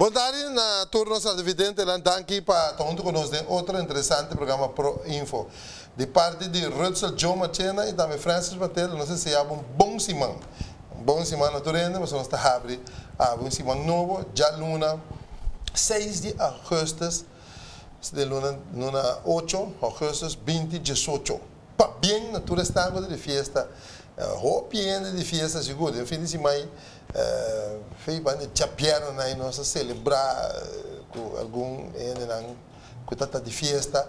Bom tarde, na turno sa dividente lang danki pa tonto conosco outro interessante programa Pro Info. De parte de Russell Joe Machena e também Francis Patel, não sei se é um bom simão. Um bom simão naturalmente, mas nós está abre a um simão novo, já luna 6 de agosto, de luna, luna 8, agosto 2018. Pa bem, natura está de festa. Uh, bem de festa, seguro, de fim de semana fei bane chapiano na nossa celebrar com algum ene com tata de festa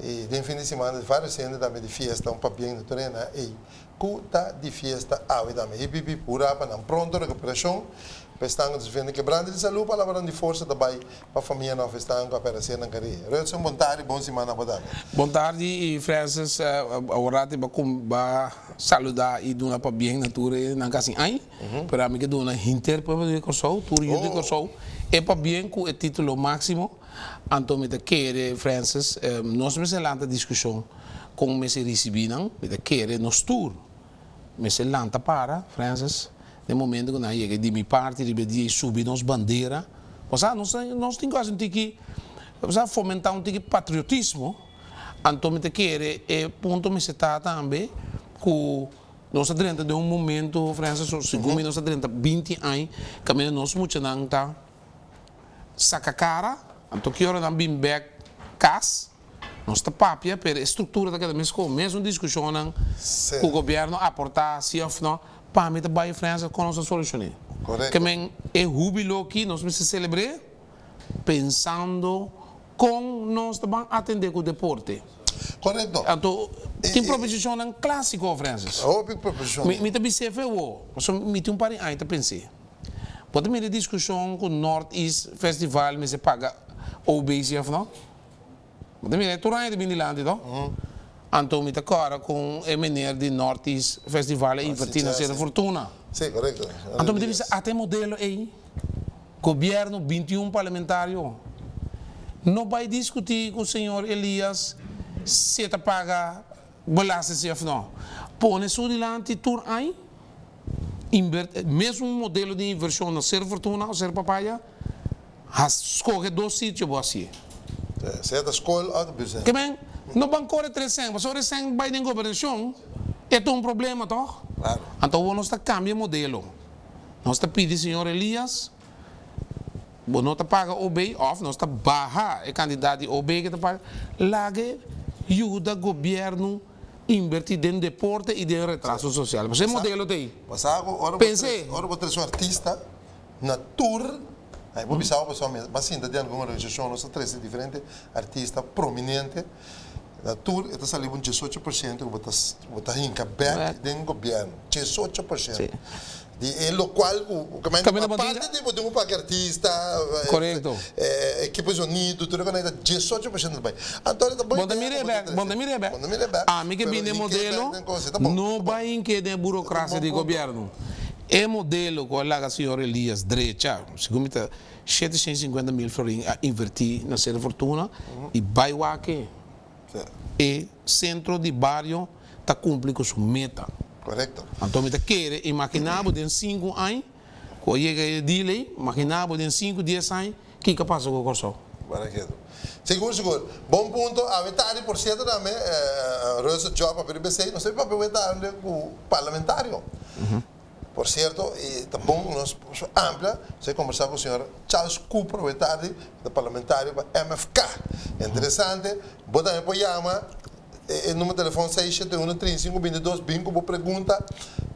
e de fim de semana vários ene também de festa um papinho de torena e cuta de festa awe também e pipi pura para não pronto recuperação estamos vendo quebrando de saúde para de força também para a família nova estão com a operação na carreira. Reuters, bom tarde, bom semana, boa tarde. Bom tarde e Francis, agora te para saludar e dar para bem natura na casa aí, para mim que dona inter para ver com sou, tour de com sou, é para bem com o título máximo, então me querer Francis, nós me se lanta discussão com me se recebiam, me querer nos tour, me se lanta para Francis no momento que nós chegamos de minha parte, de pedir subir nossa bandeira, nós, nós, nós temos quase um tique, fomentar um tique patriotismo, então me quer é ponto me está também com nós dentro de um momento, França, segundo nós dentro de 20 anos, que nós muito não tá saca cara, então que hora não bem back cas, está papia, per estrutura daquela mesma mesmo discussão com o governo aportar se ou não para mim também França com nossa solução. Correto. Que men é júbilo que nós me celebrar pensando com nós também atender com o deporte. Correto. Então, tem proposição um clássico, Francis. Óbvio proposição. Me também se fez o, mas me tem um par tá pensei. Pode me discussão com o North East Festival, me se paga o BCF, não? Pode me tu aí de Binilândia, não? Então, me cara com o menino de North East Festival e invertir na sua fortuna. Sim, correto. Então, me diz, até modelo aí, governo 21 parlamentário, não vai discutir com o senhor Elias se te paga bolasse se não. Põe isso dilante tur aí, mesmo modelo de inversão na ser fortuna ou ser papaya, escolhe dois sítios assim. Certa escola, outra pessoa. Que bem, no banco de 300, mas o 300 vai em governação, é um problema, toh? Claro. Então, nós está cambia modelo. Nós está pedindo, senhor Elias, Bom, não está paga OB off, nós está barra é candidato de OB que está paga. Lage ajuda o governo invertir em deporte e em retraso social. Mas é modelo daí. Mas agora Pensei. Agora você é artista na tour. Aí vou pensar pessoal mesmo. Mas sim, tem alguma organização, nós três diferentes artistas prominentes. Na tour, está saindo um 18% que está em back do governo. 18%. Sim. Eh, lo qual o que Cammina a parte di poter un paga artista Corretto. eh, equipe sonido tudo que ainda 18% bem Antônio tá bom Bom da mire bem, bom da mire bem. bom da mire bem A mim que bem modelo, não vai em que de burocracia de governo. É modelo com a senhora Elias Drecha, segundo me 750 mil florins a invertir na sua fortuna e vai o aqui. E centro de bairro está cumprindo com sua meta. correto Então, me quer imaginar de 5 anos, quando chega de lei, imaginar de 5, 10 anos, o que que passa com o corso? Baraquedo. Seguro, seguro. Bom ponto. A metade, por cierto, também, eh, Rosa Job, a PBC, não sei para o parlamentário. Por certo, e também nós ampla, você conversar com o senhor Charles Cooper, o parlamentário para MFK. Interessante. Vou também apoiar, o número de telefone 671 3522 bingo por pergunta,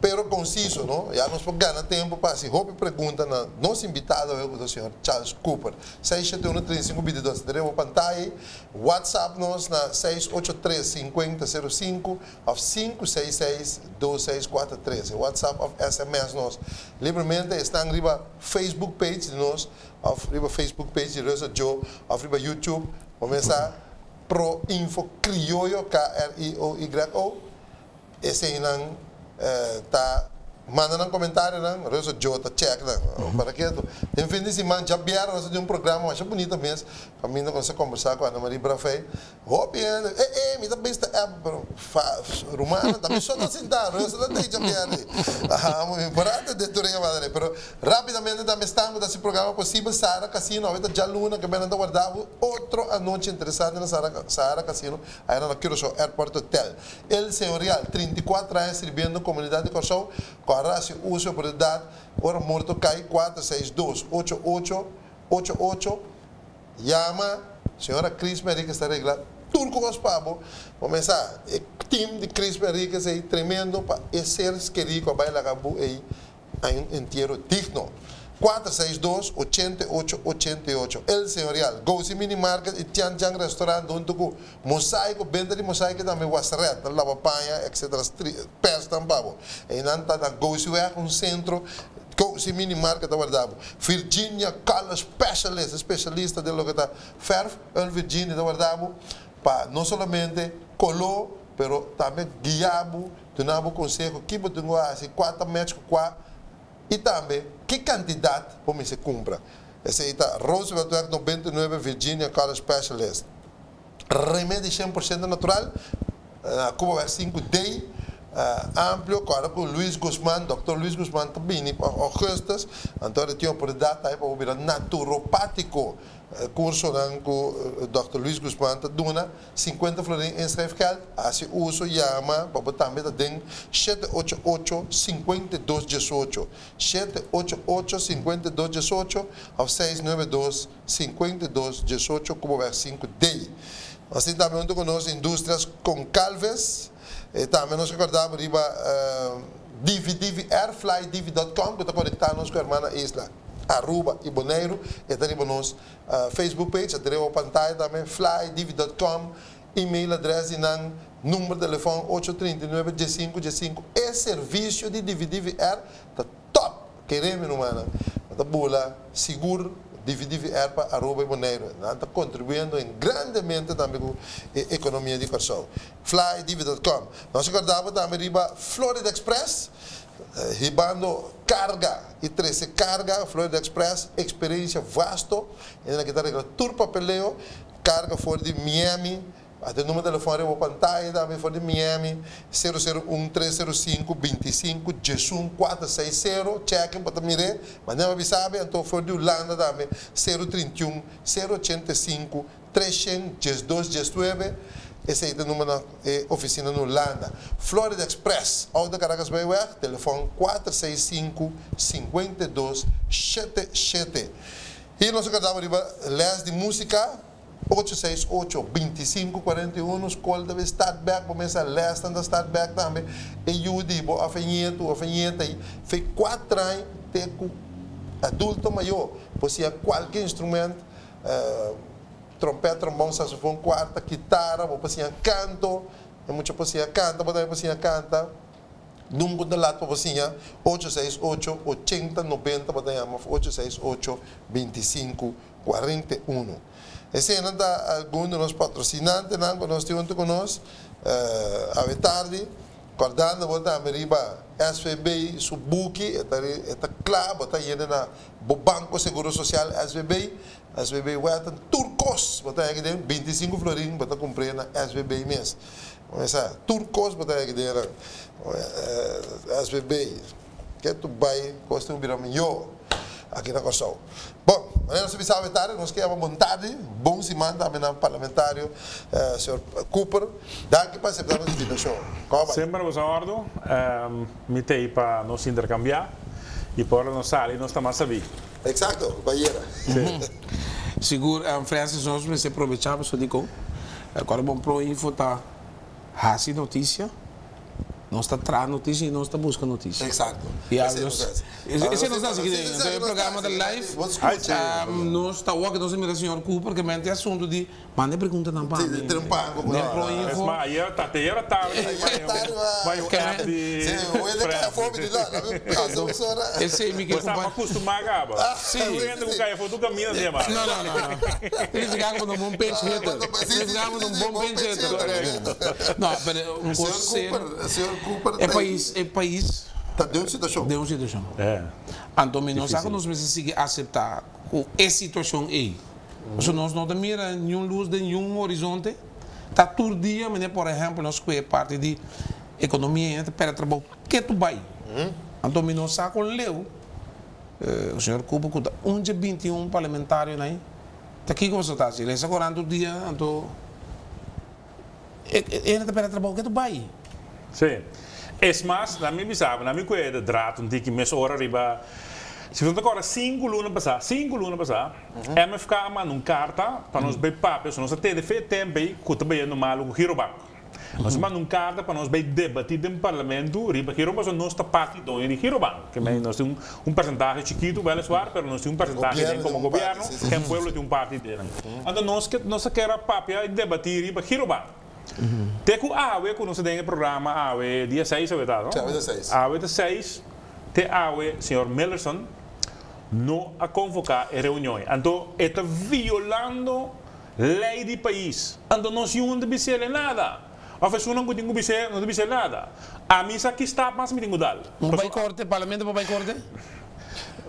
pero conciso, não? Já nós podemos ganhar tempo para se houve pergunta na nosso invitado o senhor Charles Cooper. 671 3522 teremos pantalla, WhatsApp nós na 683 5005 ou 566 2643. WhatsApp of SMS nós. Livremente está em riba Facebook page de nós, ou riba Facebook page de Rosa Joe, ou riba YouTube. Começar Pro Info Criollo, K-R-I-O-Y-O. Esse não está manda um comentário, não? Rosa Jota, check, não? Para que tu? Tem fim de semana, já vieram de um programa, mas é bonito mesmo. Caminho quando você conversar com a Ana Maria Brafei. Oh, bem, eh, eh, me dá bem esta é, romana, também só não sentar, Rosa não tem já vieram. Ah, muito importante de tudo madre. Pero rapidamente também estamos nesse programa possível, Sara Casino, ahorita já luna, que vem guardado outro anúncio interessante na Sara, Sara Casino, aí na Curaçao Airport Hotel. El Senhorial, 34 anos, servindo comunidade de Curaçao, com a raça uso por idade, ora morto cai 462 8888 Llama, senhora Cris Merica está arreglando tudo com os pavos. Começar, o time de Cris Merica é tremendo para ser querido, vai lá gabu aí, um inteiro digno. 462-8888. El Senhorial. Go-si Mini Market e Tian Tian Restaurant, o mosaico, venda de mosaico também, wasret, lava panha, etc. Pés também. E não está na Go-si um centro Go-si Mini Market da. Virginia Color Specialist, especialista de lo que está ferf, el Virginia da guardavo, para não somente color, pero também guiabo, donavo conselho, que botungo assim, 4 metros, 4 e também, que quantidade como se compra? Esse está Roosevelt 99 Virginia College Specialist. Remédio 100% natural, uh, Cuba 5 Day, uh, amplo, agora com Luiz Guzmán, Dr. Luiz Guzmán também, Augustus, então ele tinha por data para virar naturopático curso com o Dr. Luiz Guzmán duna 50 florin inschrijf geld als je uso llama para também tem 788 52 18 788 52 18 ou 692 52 18 como ver 5 D assim também junto conosco indústrias com Calves e também nos recordamos riba uh, div, airflydiv.com que está conectado com a irmã Isla Aruba e Boneiro. E temos nos uh, Facebook page, a pantalla também, flydiv.com, e-mail adresse e número de telefone 839 G5 G5. É serviço de DVD VR, tá top. Queremos, mano. Tá boa, seguro, DVD VR para Aruba e Boneiro. Está contribuindo grandemente também com a economia de pessoa. Flydiv.com. Nós recordamos também riba Florida Express, ribando carga e 13 carga, Florida Express, experiência vasto, ainda que está tour papeleo, carga fora de Miami, até o número de telefone é pantalla, também fora de Miami, 001-305-25, 460, check para mirar, mas não me sabe, então fora de Holanda também, 031-085, 300, 12, 19, esse aí tem número é, oficina no Holanda. Florida Express, Alta Caracas Bayware, telefone 465 5277. E nós cantarmos les de música 868 2541 escola deve estar back começa les da estar back também e eu digo a fenheta a fenheta aí foi quatro anos com adulto maior possível qualquer instrumento uh, trompete, trombone, saxofone, quarta, guitarra, vou passinha canto, é muito passinha canta, vou dar passinha canta. Número de lado passinha 868 80 90, vou dar 868 25 41. Esse ano está algum dos nossos patrocinantes, não, que nós temos conosco, uh, a tarde, acordando, vou dar a SVB, Subuki, está claro, está indo na Banco Seguro Social SVB, SBB weten turcos betekent dit 25 florin bata comprei na SBB mes essa turcos betekent dit SBB que tu vai custa um birame yo aqui na Corsol bom nós precisamos estar nós queremos vontade bom semana também na parlamentário uh, senhor Cooper daqui para aceitar a invitação sempre vos aguardo um, me tei para nos intercambiar e por não sair não está mais a vir Exacto, Ballera. Seguro, a Francis, nós vamos aproveitar, só digo, agora vamos para o info, tá? Raci notícia. Nós está atrás notícia e nós está buscando notícia. Exato. E esse nós, esse nós está seguindo. Então, o programa da live, nós está o que nós temos o senhor Cooper, que mente assunto de, mande pergunta não para mim. Trampango. Nem pro info. Mas aí até era tarde. Vai o app de Sim, o ele cai fome de lá, Esse aí me que acompanha. Você está acostumado a gaba. Sim. Você entra com caia, tu caminha de mais. Não, não, não. Eles ficam num bom peixe hitter. Eles ficam num bom peixe hitter. Não, mas um conselho. Senhor É país, é país Tá deu situação. Deu uma situação. É. Então, nós sabe nós precisamos aceitar com essa situação aí. Uhum. nós não mira nenhum luz de nenhum horizonte. Tá todo dia, mas por exemplo, nós que é parte de economia, para trabalho, que tu vai. Uhum. Então, nós sabe com leu. o senhor Cuba, onde 21 parlamentares aí. Tá aqui como você está, ele agora ando dia, ando ele está para trabalho, que tu vai. Sim. Es mais, na minha visão, na minha coisa, drato, um dia que me hora riba. Se você agora cinco lunas passar, cinco lunas passar, é me ficar a uma carta para nós ver papel, se nós até de feito tempo, que também no malo, o Girobanco. Nós mandamos uma carta para nós ver debatir no parlamento, riba Girobanco, nós está parte do Girobanco, que nós temos um, um percentagem chiquito, belo suar, mas nós temos um percentagem como governo, que é um pueblo tem um partido. Então nós que nós quer papel debatir riba Girobanco. Teku awe kuno se dengue programa awe dia 6 awe tá, não? Awe dia 6. Awe dia 6 te awe senhor Millerson no a convocar a reunião. Então, está violando lei do país. Então, não se unde bisele nada. A pessoa não tem bisele, não bisele nada. A missa que está, mas me tem que dar. Não vai corte, parlamento vai corte?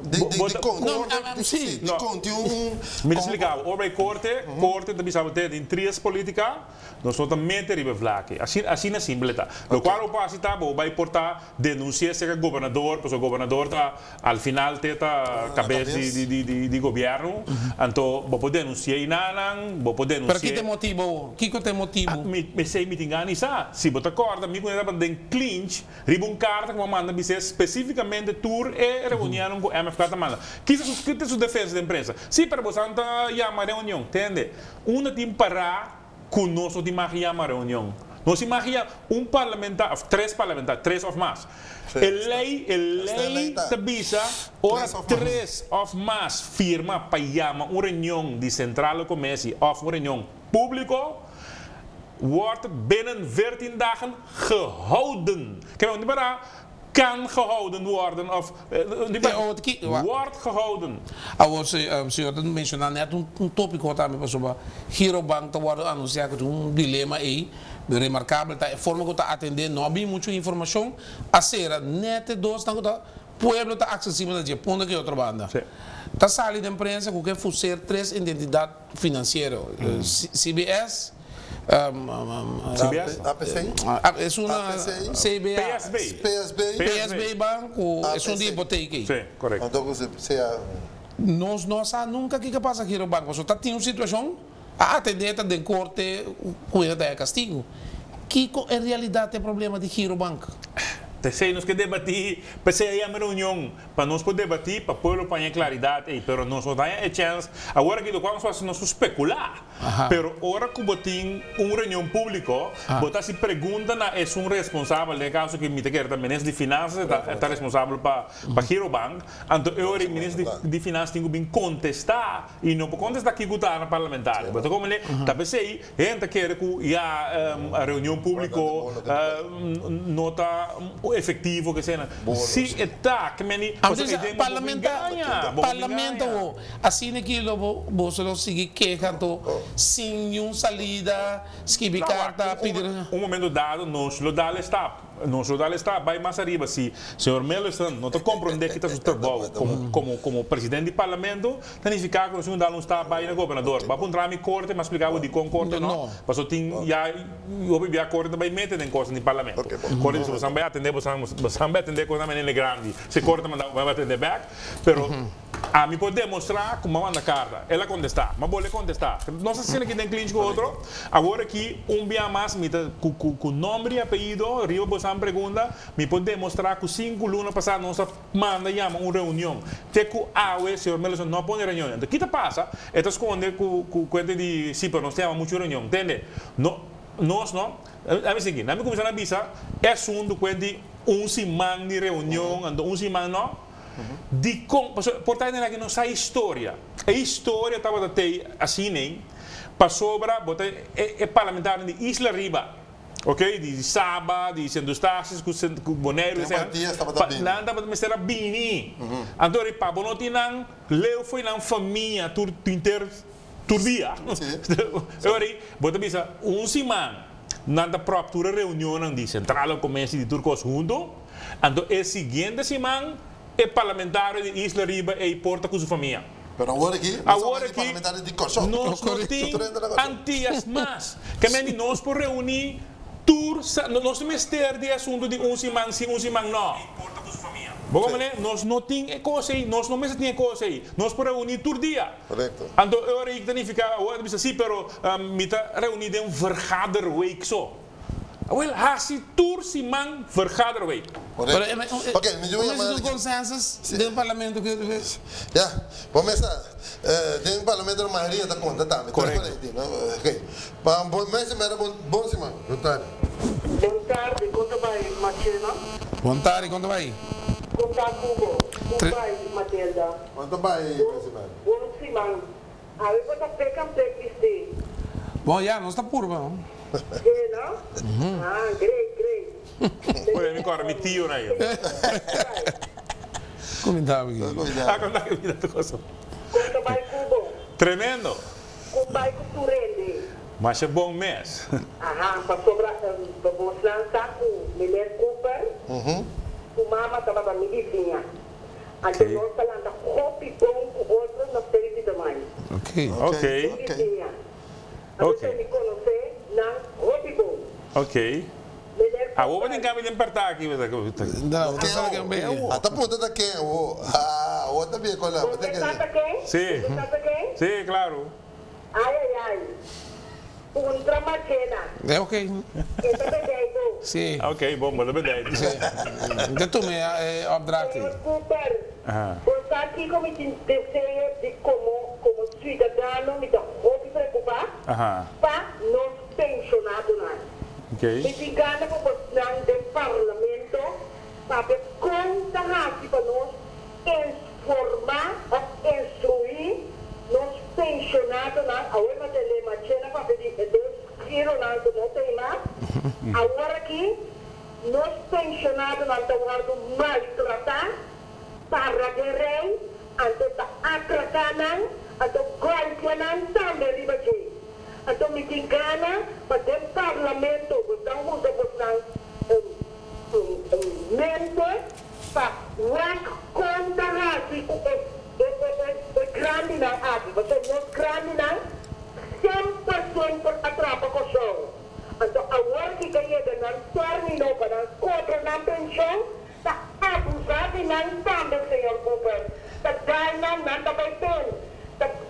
De, de, de, de, sim, de conte um... Me explicar, o corte, corte, também sabe ter em três política, nós somos meter e vlaque. Assim, assim é simples, tá? O qual o passo tá, vai portar denúncia se o governador, porque o governador tá, al final tá cabeça de, de, de, de governo, então, vou poder denunciar e não, vou poder denunciar... Para que tem motivo? Que que tem motivo? Me, me sei me tinha isso, se você acorda, me conhece de clinch, riba um carta que manda me especificamente tour e reunião com MFK tamala. Que é sua defesa da imprensa? Se para você não chama reunião, entende? Uma tem parar conosco de magia uma reunião. Nós magia um parlamentar, três parlamentares, três ou mais. A lei, a lei te visa, ora três ou mais firma para chamar uma reunião de central de comércio ou uma reunião público wordt binnen 14 dagen gehouden. Kijk, want kan gehouden worden of uh, wordt gehouden. Ah, senhor, senhor mencionou net um, um tópico também sobre Girobank está worden anunciado que um dilema aí remarcável tá a forma que está atendendo não há muita informação a ser net dos não está pueblo está acessível de ponto que outra banda está saindo da imprensa com que ser três identidades financeiras CBS Um, um, CBS? APCI? Es una CBA. PSB. PSB. PSB Banco, es un hipoteca. Sí, correcto. Então, você nós não sabemos nunca o que passa aqui no banco. Só está tendo uma situação, a atendente de corte, cuida da castigo. Que é realidade o problema de Giro Banco? Terceiro, nós que debatir, pensei aí a reunião, para nós poder debatir, para o povo ter claridade, e, pero nós não temos a chance, agora que quando nós nós especular, pero agora que botem uma reunião pública, botar se pergunta na é um responsável, de caso que me quer da ministro de finanças, está responsável para para Hero Bank, então eu o ministro de, de finanças tem que contestar, e não pode contestar que está na parlamentar, mas como ele, tá pensei, gente quer que a reunião pública não está efetivo que seja. Se está, que meni, parlamento, parlamento, assim aquilo, você não sigue quejando, sem nenhuma salida, escrever carta, pedir. Um momento dado, nós lo dá está só dá está vai mais arriba. Se senhor Mellison não está compreender que está o trabalho como como como presidente do parlamento significa que o senhor não está vai na governador vai para um corte mas explicava de concordo não mas só tem já eu vi a corte vai meter em coisa no parlamento. Corte se você vai atender você vai atender coisa maneira grande se corte vai atender back pero a mim pode demonstrar como manda carta ela contestar mas vou contestar não sei se ele tem cliente com outro agora aqui um dia mais com nome e apelido Rio Bosan pergunta me pode demonstrar que cinco lunas passadas nós manda chama uma reunião te que awe senhor Melson não pode reunião então o que passa é que esconde com com coisa de sim nós temos muita reunião entende nós não é o seguinte na minha comissão na bisa é assunto que um semana de reunião um semana não de com, portanto, é que não sai história. A história estava até assim, nem para sobra, é, é parlamentar de Isla Riba. Ok? De Saba, de Sendustácios, com Bonero, etc. Nada para ser bini. Então, para bonotinang, leu foi na família, tur inter, tur dia. Agora, bota bisa, um semana, nada própria reunião de central comércio de turcos junto, Então, o seguinte semana, é parlamentar de Isla Riba e porta com sua família. Pero agora aqui, nós Agora aqui, parlamentares de Kosovo. nós não Correto. temos Correto, antias mais. Que men nós por reunir tour, nós ministério de assunto de um semana sim, um semana não. Bom, mané, nós não temos coisa aí, nós não mais temos coisa aí. Nós por reunir tour dia. Correcto. Então, eu era que significa, eu disse assim, pero um, mita reunir em vergader week só. Wel, hasi tour semana vergader week. Correto. Pero, eh, mas, eh, Ok, me diga Mas uma o consensus Sim. do parlamento que eu Ja, vamos começar. Eh, tem um parlamento da maioria da conta, tá? Correto. Ok. Mas bom, mas era bom, bom semana. Boa tarde. Boa tarde, conta vai, Machina. Vontade, quando vai? Conta Cubo. Tre- Conta vai, Matilda. Quanto vai, bom semana? Bom semana. Aí eu vou pegar um texto. Bom, já, nós está por, bom. É, não? Ah, great, great. Olha, me corre, me tio, né? Comentava aqui. Ah, é que me dá coisa? Conta vai, Cubo. Tremendo. Vai com Turende. Mas é bom mês. Aham, para sobrar, para você lançar com Miller Cooper. Uhum. O mama estava para medicina. Ok. Então, nós falando, roupa bom com outros, nós temos também. Ok. Ok, Ok. Medicina. A Ok. você me conhecer, não, bom. ok. Ah, Cooper. ter que me apertar aqui. mas é que- Não, Quem você sabe que é é bem. o? Ah, tá ponta da quem? O ah, o bem vou ter Você sabe quem? Sim. Você sabe quem? Sim, claro. Ai, ai, ai. Contra Machena. É ok. Esse é. Sim. Ok, bom, mas é verdade. Então, tome é opdracht. Senhor Cooper, Aham. você aqui como te desejo de como, como cidadão, me dá roupa preocupar Aham. para nós pensionados. Me Ok. ficando com você do parlamento para conta rápido para nós informar, instruir nós pensionados na a outra dele Machena para pedir Deus quero na do não tem mais. Agora aqui nós pensionados na do mais tratar para de rei, anto ta akrakanan, anto guardianan também riba de. Anto mitigana, para o parlamento, botão muda botão mente, para work contra raci, o grande na adi, você não grande na 100% atrapa ko show. Anto ಅದು award kaya ng Sarni Lobanan, quarter natin siyang nakabusabi ng standard sa iyong kupan. Sa dana ng kabayton,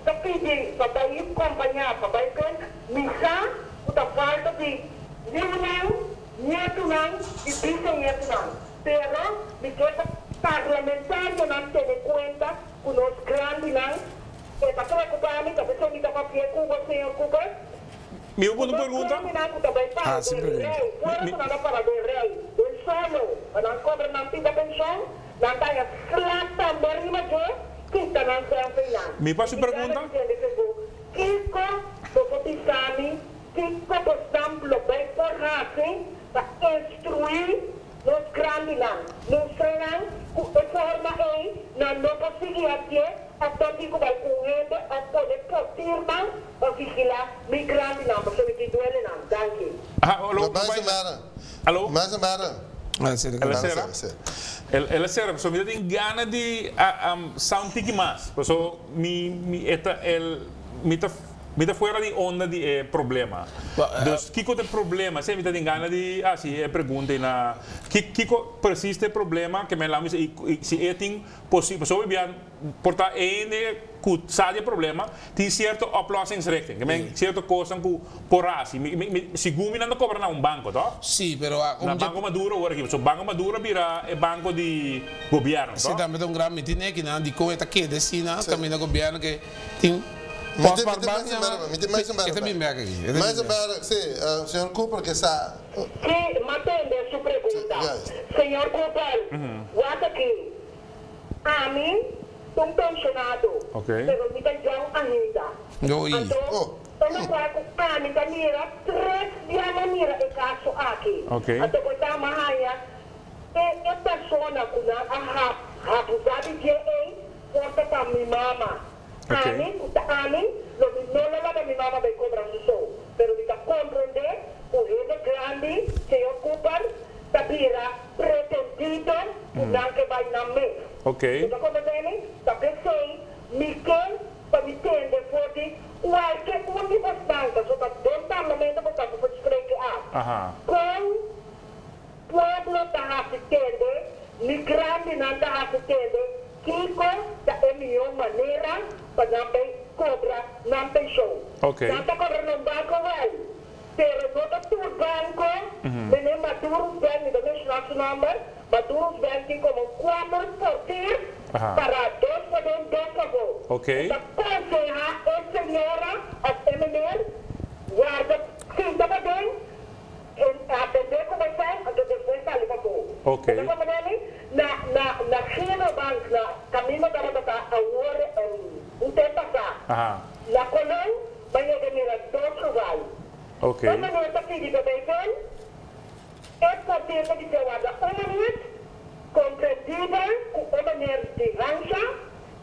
sa piding, sa bayip kumpanya, kabayton, misa, utapal ka di, nilang, nyetunang, ibisang nyetunang. Pero, bigay parlamentaryo ng telekwenta, kunos grandi ng, eh, patuloy ko gamit, tapos hindi ka mapiyakubas sa iyong kupan, Cooper, Me uma pergunta. Ah, sim, pergunta. Fora na para do rei, do solo, para cobra na pida pensão, na taia slata merima jo, kita na sa final. Me passa pergunta? Kiko, do pisani, Kiko por exemplo, vai por raci, para instruir nos grandes lá. Nos treinan, de forma aí, na não conseguir aqui, até que vai correndo, a poder confirmar, a vigilar, mi grande lá, porque me duele não, danke. Ah, alô, Mais vai- ou menos. Alô? Mais ou menos. Ah, sim, Ela Não, será? sim, sim. Ela, ela será, pessoal, me tem gana de uh, um, sound mais. Pessoal, mi, mi, eta, el, mi ta, mi ta fuera de onda de eh, problema. Ba- eh, Dus, kiko de problema, se mi ta tem gana de, ah, si, é pergunta na, ki- kiko persiste problema, que me lama, si, si tem possível, pessoal, bien, porta ene, kut, sabe problema, tem certo oplossingsrichting, que me, certo coisa que por assim, mi, mi, mi, si gumi não cobra na um banco, tá? Sim, pero ah, Na um Banco Maduro, agora aqui. So, Banco Maduro vira é banco de governo, Você tá? também tem um grande mitin aqui, né? De como é que desce, né? Também no governo que tem. Me tem- me tem mais menos. Eu também aqui. eu Mais também menos, sim. ah, Senhor Cooper, que está... Que mantendo a sua pergunta, senhor Cooper, what aqui? A mim, estou pensionado, Ok. pero me já ainda. Eu ia. Então, eu não posso a mim da mira, três dias na mira e caso aqui. Ok. Então, quando está amarraia, e a pessoa que a rap, rapuzada de ei, porta para minha mama. Okay. A, mí, a mí, no le van a mi mamá me cobran un show, pero diga comprender, mujeres grandes que ocupan, tapira, pretendidas, mm. que bailan menos. Okay. Entonces, passar, Aham. na Colón, vai ganhar dois lugares. Ok. Quando eu estou pedindo bem, é poder de ser uma unidade compreendida com uma maneira de rancha,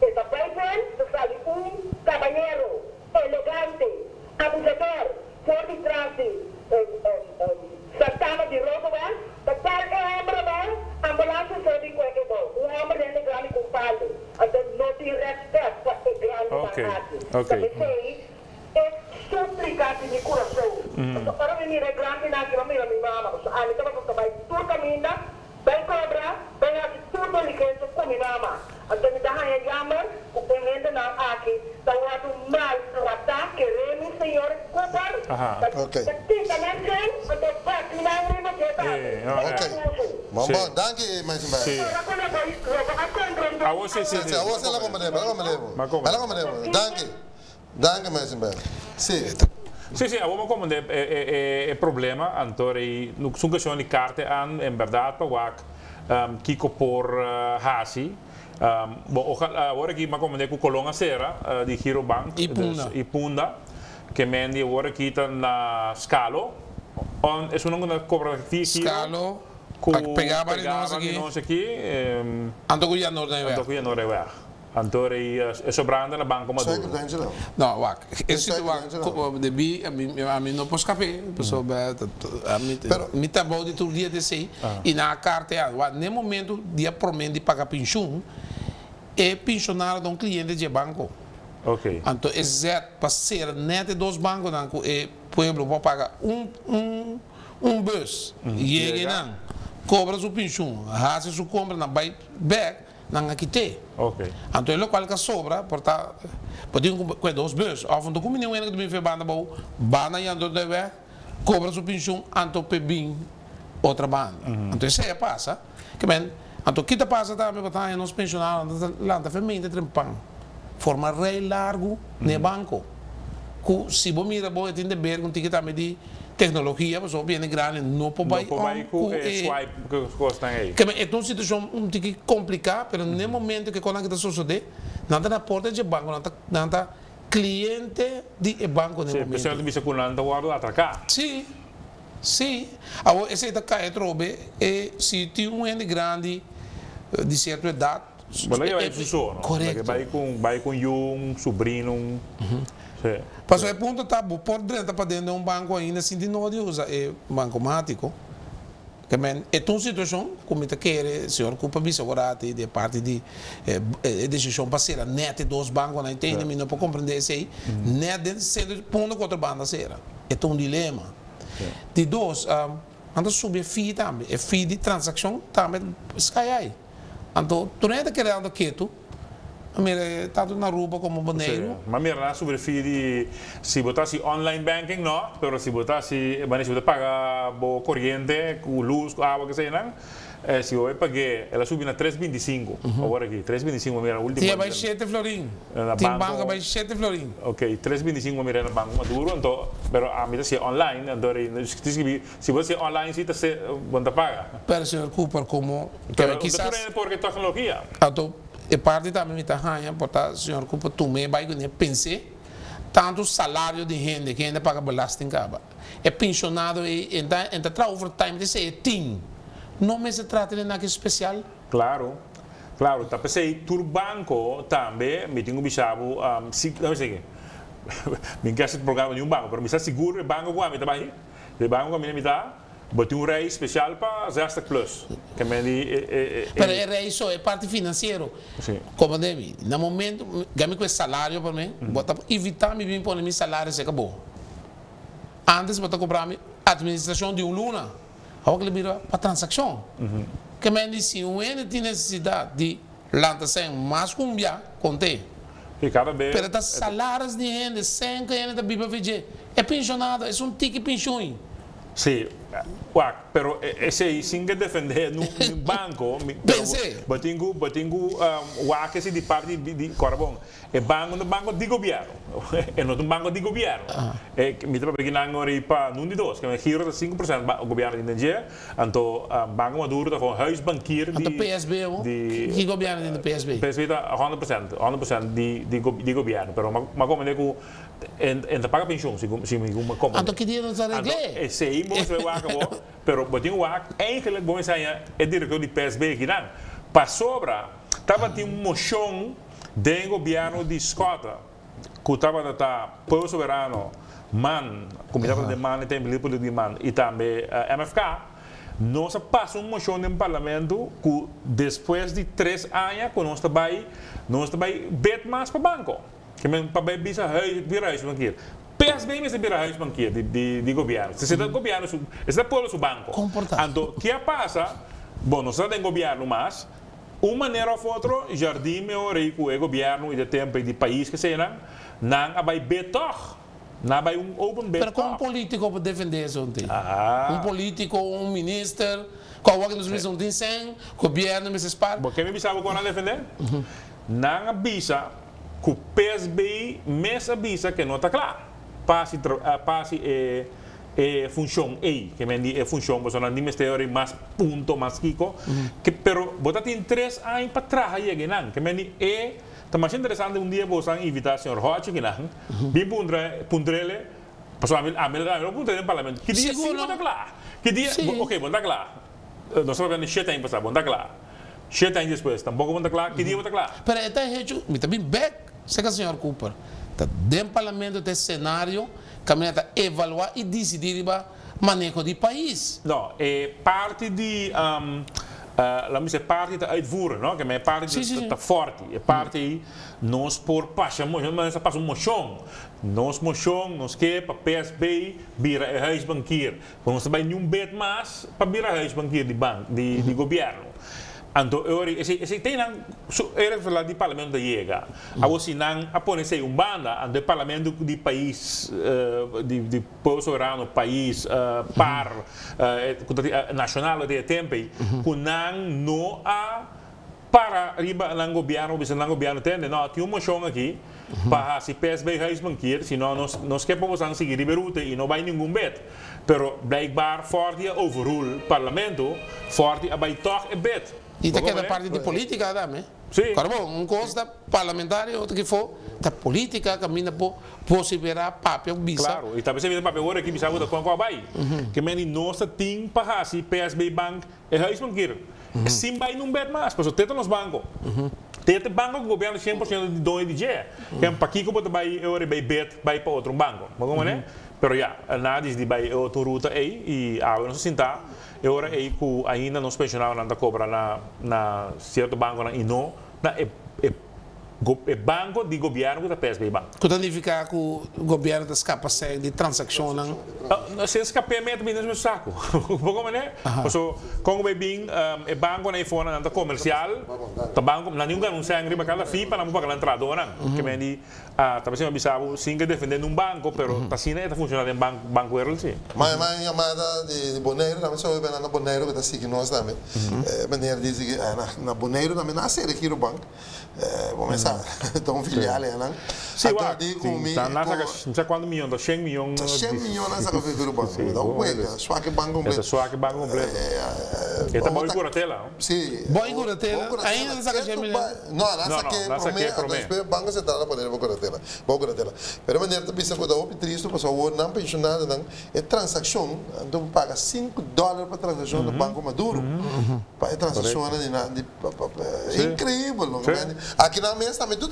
e também se sabe um cavalheiro elegante, abusador, por detrás de um, um, um, Santana de Rodovan, para tal homem, né? ambulância só de qualquer bom. Um homem é grande culpado, então não tem respeito para o grande Ok, barato. ok. Também sei, é suplicante de coração. Então, para mim, é grande na que eu me amo, mama. A minha casa vai tudo caminho, vai cobrar, vai fazer tudo licença com minha mama. Então, me dá a chama, o penhente na aqui, da lado mal, o ataque, queremos, senhor, culpar. Aham. Ok. Tita, né, gente? Até parte, não é uma coisa. Eh, não, Ok. Bom, Sim. bom, danke, mais um Sim. Agora, quando eu vou, eu vou encontrando- Ah, você sim. Sim, sim, você lá como leva, lá como leva. Mas como? Lá como leva. Danke. Danke, mais um Sim. Sim, sim, vamos como é, é, é, é problema, antori, no sunga schon die Karte an, em verdade, para wak, um, kiko por uh, hasi, um, bom, ojalá, agora aqui, mas como é que o Colonga Serra, uh, de Giro Bank, E Punda. dus, e Punda, que mendi agora aqui tá na Scalo, on, é uma coisa cobra aqui, Scalo, com de nós aqui. aqui, Anto ko yan Northern então Way. aqui não é weg. Antori, é sobrando na Maduro. dankjewel. No, wak. Esse Exact, wak, exact. ko- de bi, a mi a mi no pos café, so ba, a mi Pero- mi tabo de tur dia de sei, e na carta ya, wa, ne momento dia promende paga pension, e pensionar de um cliente de banco. Ok. Anto é zero para ser net dos bancos não e pueblo vai pagar um um um bus e ele não cobra sua pensão, raça sua compra na buy back não aqui tem. Ok. Anto ele qual que sobra porta pode um com dois bus, of um documento não é que me fez banda bom, banda e ando de ver cobra sua pensão anto pebin outra banda. Anto isso aí passa, que bem, anto kita passa também para nós pensionados lá da família trempang forma rei largo no banco. Ku, se você mira bom, tem de ver com ticket também de tecnologia, mas o bem grande não pode Não pode com swipe que custa aí. que é uma situação um tique complicada, mas no momento que quando está sucedendo, nada na porta de banco, nada nada cliente de banco no momento. specialmente bisa kunanta guardo atracar. Sim, sim. Agora, esse está cai trobe e se tem um ente grande eh, de certa idade, eh, ay suso, no? Correto. Vai com, vai com yung sobrinong. Mas o ponto está por dentro para dentro de um banco ainda não de usa é banco mático. Que men é uma situação como está quer, senhor culpa bisa agora de parte de eh, eh, decisão parceira net dos bancos não nem não para compreender isso aí. Net sendo ponto contra banda será. É um dilema. De dois, um, anda subir fee também, é fee de transação também sky aí. Então, tu não é daquele anda quieto, mira, tanto na rua como Sì. boneiro. Ma mi era sobre fee di si votassi online banking no, però si votassi bene si vota paga bo corriente, con luz, con agua che sei nan. Eh, si vuoi pagare, ela subi na 325. Agora aqui, 325 mira última. Tinha mais 7 florim. Na Tinha banco- banca mais 7 florim. Ok, 325 mira na Banco Maduro, então, pero a mim se online, então, se você online se você você paga. Para o senhor Cooper, como que Pero quizás, quizás porque tecnologia. ato, e parte também me está o senhor Cooper, tu me vai ganhar, pensei, tanto salário de gente que ainda paga belasting caba. É pensionado e ainda ainda tra overtime, de ser team. Não me se trata de nada especial. Claro. Claro, tá pensei, tur banco também, me tenho bichavo, um, si, não sei me quer programa de um banco, pero me está seguro o banco com a mim também. O banco com a mim me botei um rei especial para 60 plus. que me di eh, eh, Pero era isso, é parte financeiro. Sim. Como deve, no momento, ganho com esse salário para mim, bota evitar me vir pôr meu salário se acabou. Antes, bota comprar me administração de um luna. Agora ele vira para transação. Que me diz, se o N tem necessidade de lançar sem mais cumbia, contei. e cada vez Pero tá salários de gente, sem que ele tá biba VG. É pensionado, é um tique pensión. Sì, guarda, però e se sin che difendere un, banco, mi, Pensé. batingu, batingu, um, guarda che si di parte di, di Corbon, banco un banco di governo, e non un banco di governo. E mi trovo perché non di dos, che giro da 5% ba- governo di Nigeria, anto um, banco maduro huisbankier di PSB, governo de PSB? PSV da 100%, 100% di, di, go- di governo, però ma, ma come dico, en, en te paga pensioen, si, si mi come come. Anto que dia não está Anto, reglé. e se imo se waaka bo, pero botinho waak, eigenlijk bom zijn é diretor de PSB aqui dan. Pa sobra, tava tinha um moção do governo de Escota, que tava da tá povo soberano, man, comitado de man, tem político de man, e também uh, MFK, nós passa uma moção no parlamento que depois de três anos, que nós vai, nós vai bet mais para o banco. Para bisa huis, vira huis banqueiro. PSB mesmo vira huis banqueiro de, de, de governo. Se você governo, é povo do banco. Comportado. Então, o que passa? Bom, nós estamos em governo, mas uma maneira ou outra, jardim meu rico é governo e de tempo e de país que seja, não vai betor, não vai um open Pero como betor. político para defender isso ontem? Ah. Um político, um ministro, qual é que nos ministros não tem governo, mas espar. Bom, quem me sabe quando defender? Não avisa que o PSB mesmo avisa que não está claro. Passe, tra- ah, passe é, é função aí, que me diz é função, você não tem teoria mais ponto, mais kiko, que, pero você tem três anos para trás aí, que não, que me diz é, tá mais interessante um dia você invitar o senhor Rocha, que não, bem pundre, pundrele, Pasal ambil ambil kan, lo pun tadi parlimen. Que dia Siguro. sim, bom claro. Que dia, Sim. ok, bom tá claro. Nós estamos vendo sete anos passar, bom tá claro. Sete anos depois, tampouco bom tá claro. Que dia bom tá claro. Pero está hecho, me também back, sei que o senhor Cooper, está dentro do parlamento, tem cenário, que a minha está evaluar e decidir o manejo do país. Não, é parte de, um, uh, laat me zeggen, parte de uitvoeren, no? que é parte sim, sim. de, de forte, é parte nós por paixão, mas passa um mochão, nós mochão, nós que para PSB vira é huisbankier, nós também nenhum bet mais para virar huisbankier de de, de governo. Então, eu esse esse tem não, era falar de parlamento da Iega. A você não aponte um banda do parlamento de país eh, de de povo soberano país eh, par eh, eh, nacional de tempo, que não não a para riba ng gobyerno, bisa ng gobyerno tende, no, tinha uma moção aqui, para se PSB reis banqueiro, senão nós, nós que vamos seguir riba ruta e não vai nenhum bet. Pero blijkbaar forte overrule parlamento, forte a bij toch een bet. E que Vamos da parte de política, dame. Sim. Claro, bom, um costa parlamentar, outro que for, da política, caminha por possibilitar papel, bisa. Claro, e talvez você papel agora que bisa da com vai. Que meni nossa tem para se PSB bank é reis banqueiro. Sim vai num bet mais, porque tenta nos banco. Tenta banco que o governo 100% de dono de dia. Que é para aqui que você vai eu vai bet vai para outro banco. Mas como é? Pero já, nada de vai outra ruta aí e a não se sentar. Eu aí que ainda nos pensionava na cobra na na certo banco na ino na banco de governo da PSB banco. Que significa que o governo está capaz de transação, não? Uh, sem escapamento bem no meu saco. Como é? So, como bem bem, é banco na iPhone na comercial, tá banco na nenhum não sai riba cada FIPA na para entrada não. Que me di, ah, tá pensando bisabo, sim que defender um banco, pero tá sim é tá funcionando em banco banco world sim. Mas mas chamada de, Boneiro, também só eu na Boneiro que está seguindo nós também. Eh, Maneira diz que eh, na, Boneiro também nasce aqui no banco. Eh, vamos começar. Então filial é não. Sim, Então wa. di com mim. Tá nasa ka, não sei quanto milhão, 100 milhão. 100 milhões a viver no banco. Então, bom, beleza. só que banco completo. só que banco completo. É tá bom por a tela. Sim. Bom Curatela, ainda não saca 100 milhões. Não, não Não, saquei não, para saquei mim, para mim. depois banco central na Boneiro, vou Curatela. Vou Curatela. Pero maneira também se coisa outra triste, pessoal, o não pensionado não é transação, então paga 5 dólares para transação do banco Maduro. Para transação é incrível, é? Aqui na mesa também tu?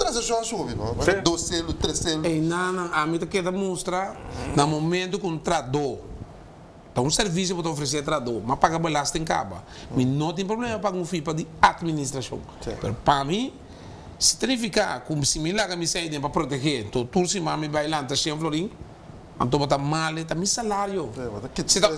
Sim. Dois selos, três selos. E não, não, a mim quer mostrar, no momento que um tradutor Então, um serviço para oferecer trador, mas paga belasting caba. Mas não tem problema pagar um FII para de administração. Mas para mim, se significa como similar a mim sair para proteger, então tudo se mami bailando, sem florim, então botar mal, tá meu salário. É, mas que Se tá